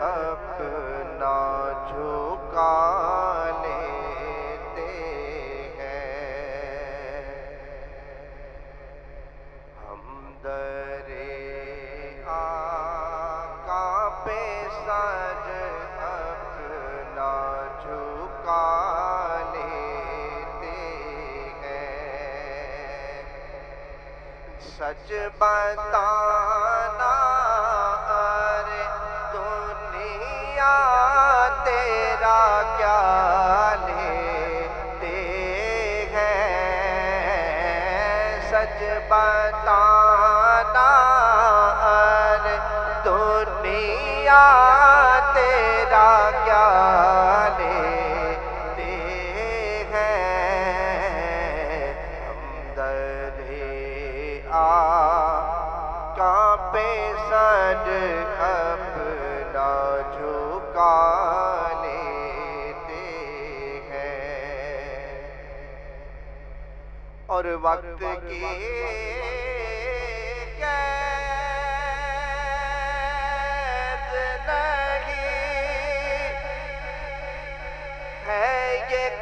اپنا جھکا لیتے ہیں۔ ہم در آقا پہ سر اپنا جھکا سچ بتانا تیرا کیا لیتے ہیں؟ ہم در آقا پہ سر اپنا جھکا لیتے ہیں۔ اور وقت کی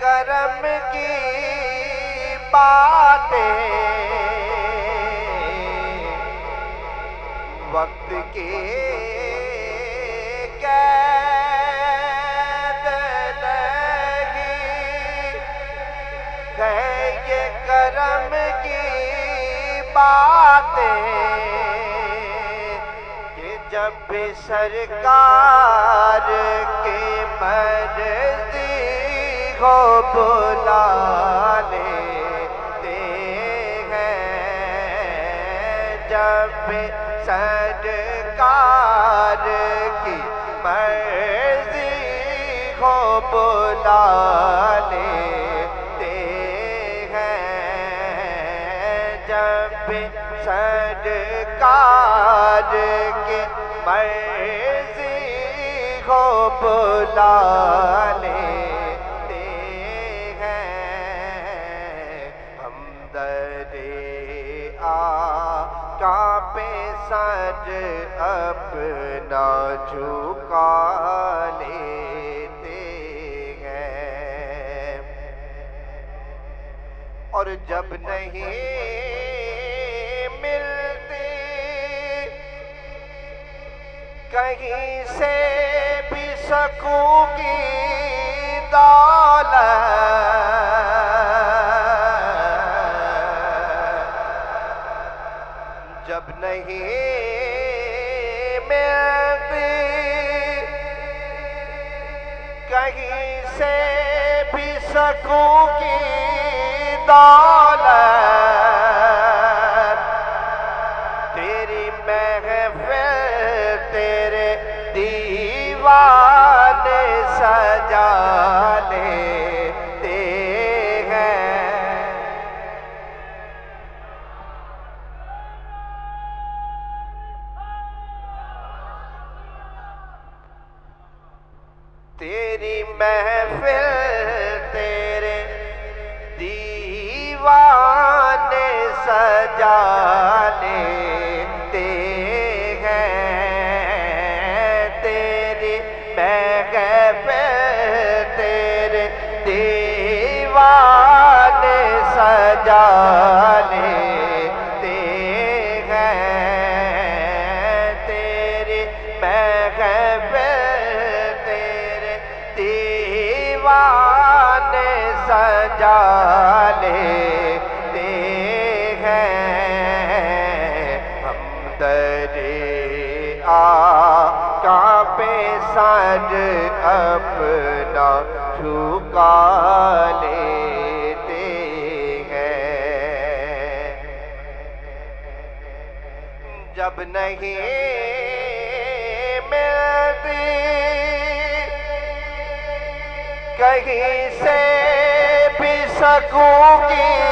کرم کی باتیں۔ وقت کی قید ہے یہ کرم کی باتیں۔ کہ جب سرکار کے مرضی کو بلا لیتے ہیں جب بھی سرکار کی مرضی کو بلا لیتے ہیں جب بھی سرکار کی مرضی کو بلا لیتے آقا پہ سر اپنا جھکا لیتے ہیں۔ اور جب نہیں ملتی کہیں سے بھی سکوں کی دولت۔ کہیں سے بھی سکوں کی دولت سجا لیتے ہیں۔ تیری محفل، تیرے دیوان سجا لیتے ہیں۔ تیری محفل، تیرے دیوان سجا لیتے سر اپنا جھکا لیتے ہیں۔ جب نہیں ملتی کہیں سے بھی سکوں کی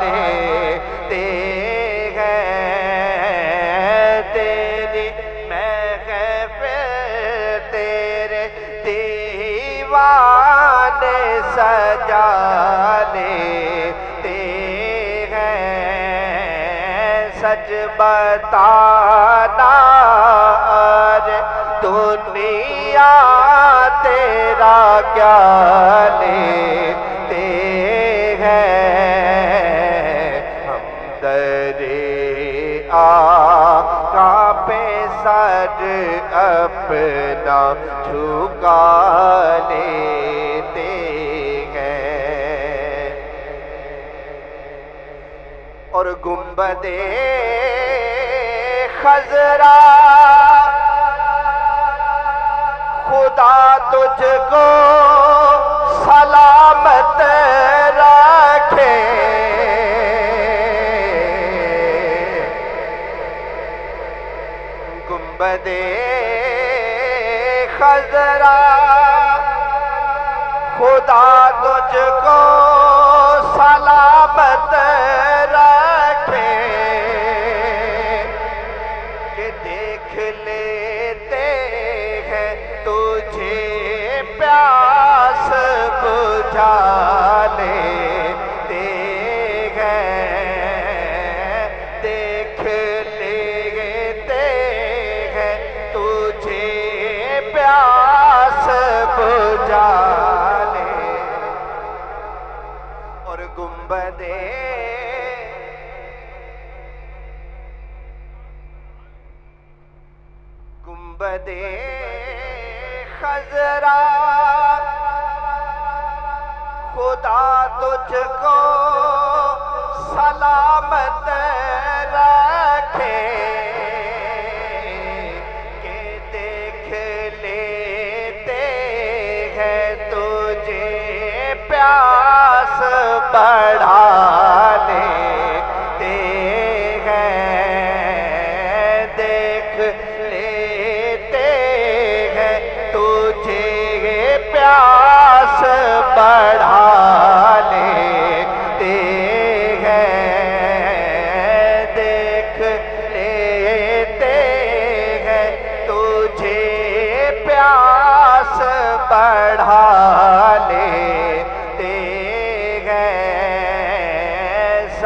لیتے ہیں تیری محفل تیرے دیوان سجا لیتے ہیں سچ بتا سر اپنا جھکا لیتے ہیں۔ اور گنبد خزرا خدا تجھ کو سلامت گنبد خزرا خدا تجھ کو سلامت رکھے۔ کہ دیکھ لیتے ہیں تجھے پیار۔ اور گنبدے گنبدے خزرا خدا تجھ کو سلامت را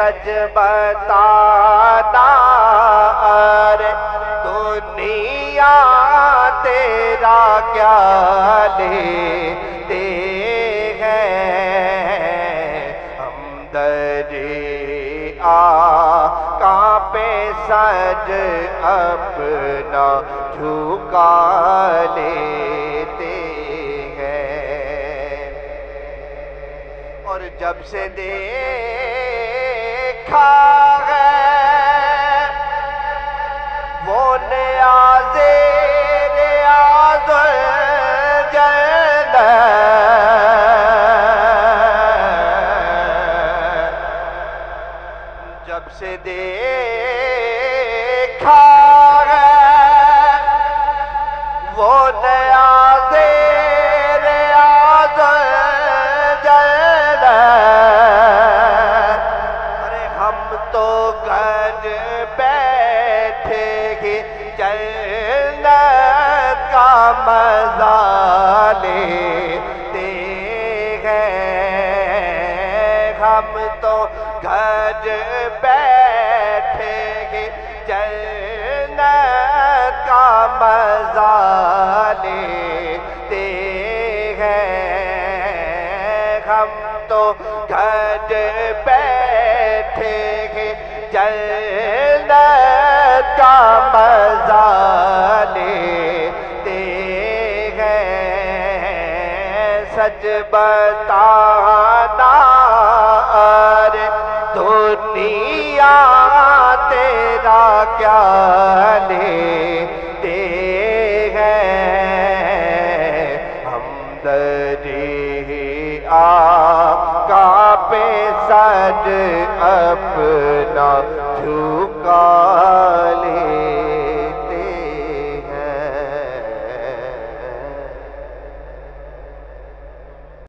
سچ بتانا ارے دنیا تیرا کیا لیتے ہیں ہم درے آقا پہ سج اپنا جھکا لیتے ہیں اور جب سے لکھا ہے۔ وہ نیا ہم تو گھر بیٹھے ہی جنت کا مزہ لیتے ہیں۔ ہم تو گھر بیٹھے ہیں، جنت کا مزہ لیتے ہیں۔ سچ بتانا کیا لیتے ہیں ہم دری آقا پہ سج اپنا جھوٹ